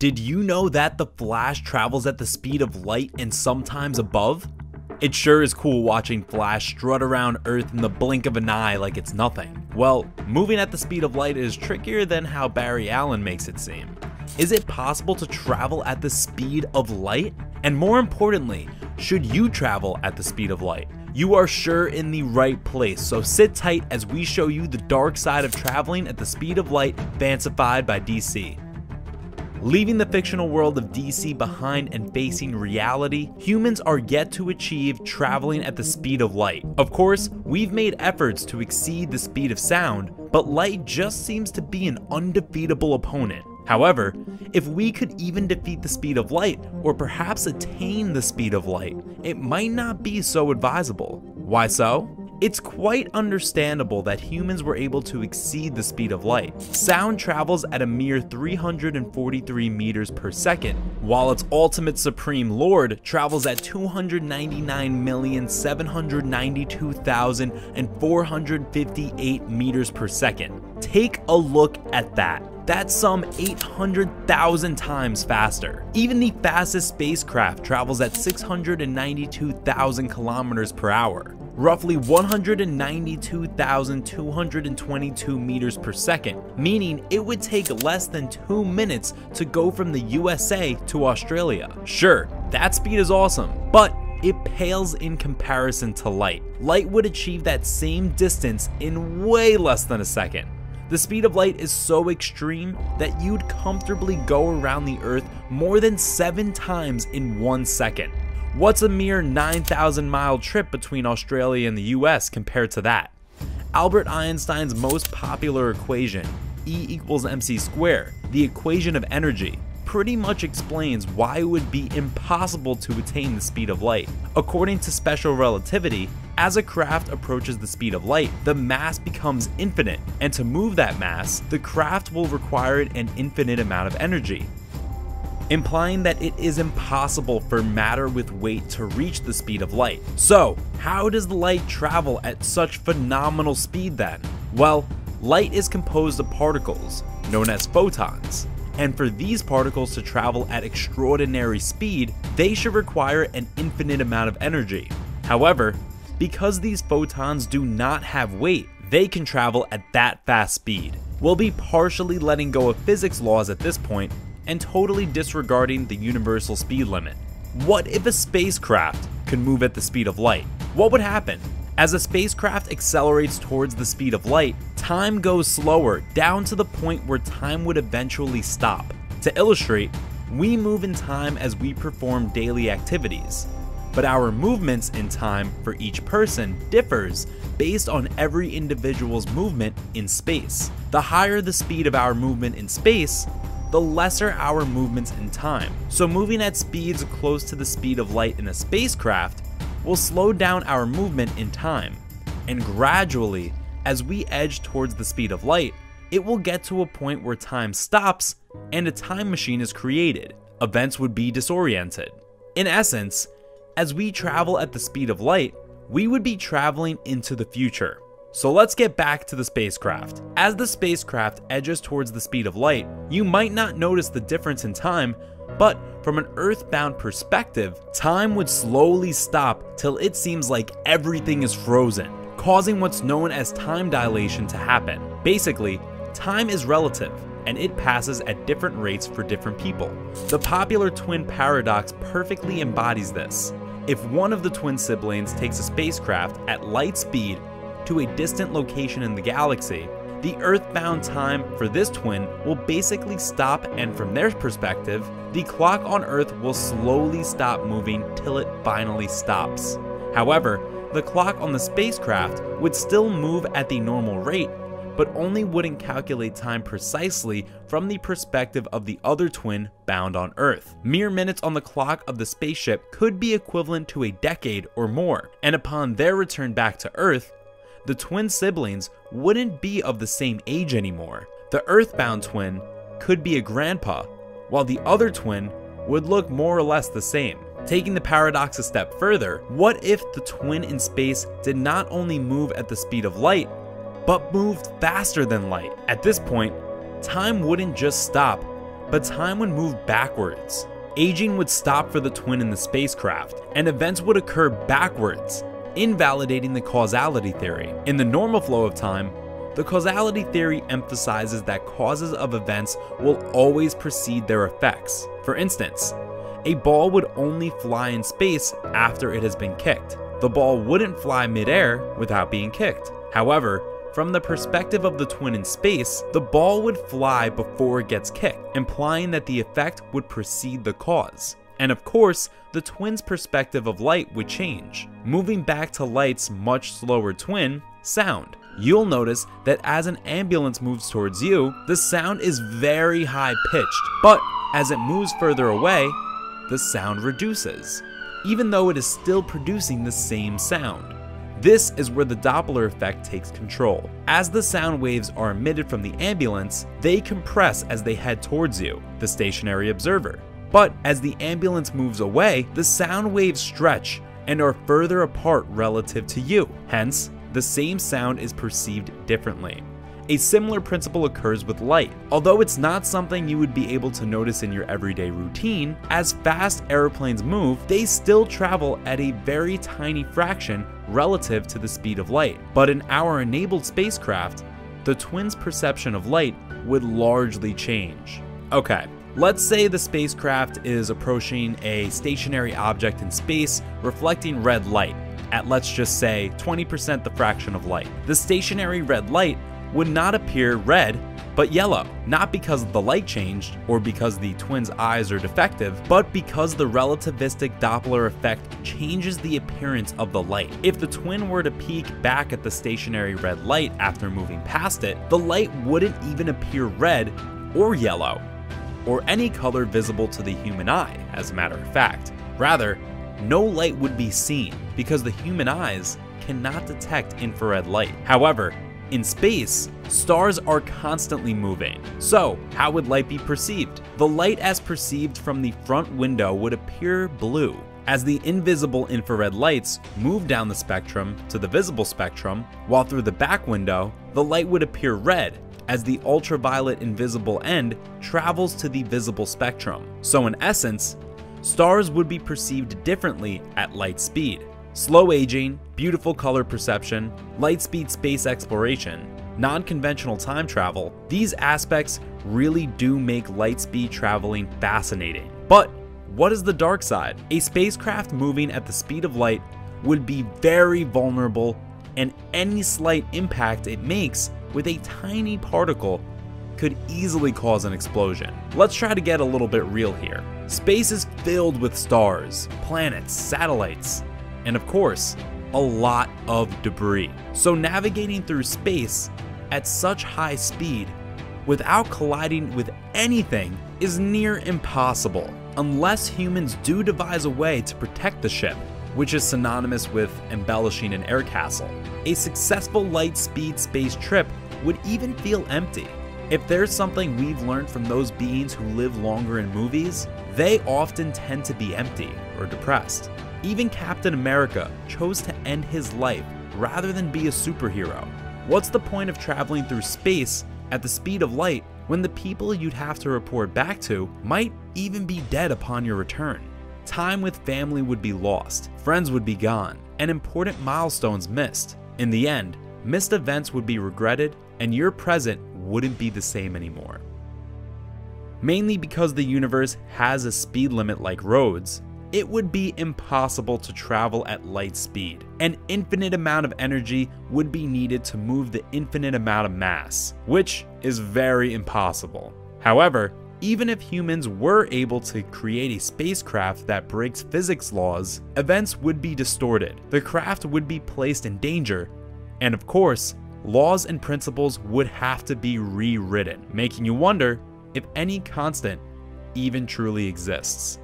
Did you know that the Flash travels at the speed of light and sometimes above? It sure is cool watching Flash strut around Earth in the blink of an eye like it's nothing. Well, moving at the speed of light is trickier than how Barry Allen makes it seem. Is it possible to travel at the speed of light? And more importantly, should you travel at the speed of light? You are sure in the right place, so sit tight as we show you the dark side of traveling at the speed of light fancified by DC. Leaving the fictional world of DC behind and facing reality, humans are yet to achieve traveling at the speed of light. Of course, we've made efforts to exceed the speed of sound, but light just seems to be an undefeatable opponent. However, if we could even defeat the speed of light, or perhaps attain the speed of light, it might not be so advisable. Why so? It's quite understandable that humans were able to exceed the speed of light. Sound travels at a mere 343 meters per second, while its ultimate supreme lord travels at 299,792,458 meters per second. Take a look at that. That's some 800,000 times faster. Even the fastest spacecraft travels at 692,000 kilometers per hour roughly 192,222 meters per second, meaning it would take less than 2 minutes to go from the USA to Australia. Sure, that speed is awesome, but it pales in comparison to light. Light would achieve that same distance in way less than a second. The speed of light is so extreme that you'd comfortably go around the Earth more than 7 times in 1 second. What's a mere 9,000 mile trip between Australia and the US compared to that? Albert Einstein's most popular equation, E equals mc squared, the equation of energy, pretty much explains why it would be impossible to attain the speed of light. According to special relativity, as a craft approaches the speed of light, the mass becomes infinite, and to move that mass, the craft will require an infinite amount of energy implying that it is impossible for matter with weight to reach the speed of light. So, how does the light travel at such phenomenal speed then? Well, light is composed of particles, known as photons. And for these particles to travel at extraordinary speed, they should require an infinite amount of energy. However, because these photons do not have weight, they can travel at that fast speed. We'll be partially letting go of physics laws at this point and totally disregarding the universal speed limit. What if a spacecraft could move at the speed of light? What would happen? As a spacecraft accelerates towards the speed of light, time goes slower down to the point where time would eventually stop. To illustrate, we move in time as we perform daily activities, but our movements in time for each person differs based on every individual's movement in space. The higher the speed of our movement in space, the lesser our movements in time. So moving at speeds close to the speed of light in a spacecraft will slow down our movement in time. And gradually, as we edge towards the speed of light, it will get to a point where time stops and a time machine is created. Events would be disoriented. In essence, as we travel at the speed of light, we would be traveling into the future. So let's get back to the spacecraft. As the spacecraft edges towards the speed of light, you might not notice the difference in time, but from an earthbound perspective, time would slowly stop till it seems like everything is frozen, causing what's known as time dilation to happen. Basically, time is relative, and it passes at different rates for different people. The popular twin paradox perfectly embodies this. If one of the twin siblings takes a spacecraft at light speed to a distant location in the galaxy, the earthbound time for this twin will basically stop and from their perspective, the clock on Earth will slowly stop moving till it finally stops. However, the clock on the spacecraft would still move at the normal rate, but only wouldn't calculate time precisely from the perspective of the other twin bound on Earth. Mere minutes on the clock of the spaceship could be equivalent to a decade or more, and upon their return back to Earth, the twin siblings wouldn't be of the same age anymore. The earthbound twin could be a grandpa, while the other twin would look more or less the same. Taking the paradox a step further, what if the twin in space did not only move at the speed of light, but moved faster than light? At this point, time wouldn't just stop, but time would move backwards. Aging would stop for the twin in the spacecraft, and events would occur backwards, invalidating the causality theory. In the normal flow of time, the causality theory emphasizes that causes of events will always precede their effects. For instance, a ball would only fly in space after it has been kicked. The ball wouldn't fly midair without being kicked. However, from the perspective of the twin in space, the ball would fly before it gets kicked, implying that the effect would precede the cause. And of course, the twin's perspective of light would change, moving back to light's much slower twin, sound. You'll notice that as an ambulance moves towards you, the sound is very high pitched, but as it moves further away, the sound reduces, even though it is still producing the same sound. This is where the Doppler effect takes control. As the sound waves are emitted from the ambulance, they compress as they head towards you, the stationary observer. But as the ambulance moves away, the sound waves stretch and are further apart relative to you. Hence, the same sound is perceived differently. A similar principle occurs with light. Although it's not something you would be able to notice in your everyday routine, as fast airplanes move, they still travel at a very tiny fraction relative to the speed of light. But in our enabled spacecraft, the twins' perception of light would largely change. Okay, Let's say the spacecraft is approaching a stationary object in space reflecting red light at let's just say 20% the fraction of light. The stationary red light would not appear red, but yellow, not because the light changed or because the twins' eyes are defective, but because the relativistic Doppler effect changes the appearance of the light. If the twin were to peek back at the stationary red light after moving past it, the light wouldn't even appear red or yellow, or any color visible to the human eye, as a matter of fact. Rather, no light would be seen because the human eyes cannot detect infrared light. However, in space, stars are constantly moving. So, how would light be perceived? The light as perceived from the front window would appear blue. As the invisible infrared lights move down the spectrum to the visible spectrum, while through the back window, the light would appear red as the ultraviolet invisible end travels to the visible spectrum. So in essence, stars would be perceived differently at light speed. Slow aging, beautiful color perception, light speed space exploration, non-conventional time travel, these aspects really do make light speed traveling fascinating. But what is the dark side? A spacecraft moving at the speed of light would be very vulnerable and any slight impact it makes with a tiny particle could easily cause an explosion. Let's try to get a little bit real here. Space is filled with stars, planets, satellites, and of course, a lot of debris. So navigating through space at such high speed without colliding with anything is near impossible, unless humans do devise a way to protect the ship, which is synonymous with embellishing an air castle. A successful light speed space trip would even feel empty. If there's something we've learned from those beings who live longer in movies, they often tend to be empty or depressed. Even Captain America chose to end his life rather than be a superhero. What's the point of traveling through space at the speed of light when the people you'd have to report back to might even be dead upon your return? Time with family would be lost, friends would be gone, and important milestones missed. In the end, missed events would be regretted, and your present wouldn't be the same anymore. Mainly because the universe has a speed limit like roads, it would be impossible to travel at light speed. An infinite amount of energy would be needed to move the infinite amount of mass, which is very impossible. However, even if humans were able to create a spacecraft that breaks physics laws, events would be distorted, the craft would be placed in danger, and of course, laws and principles would have to be rewritten, making you wonder if any constant even truly exists.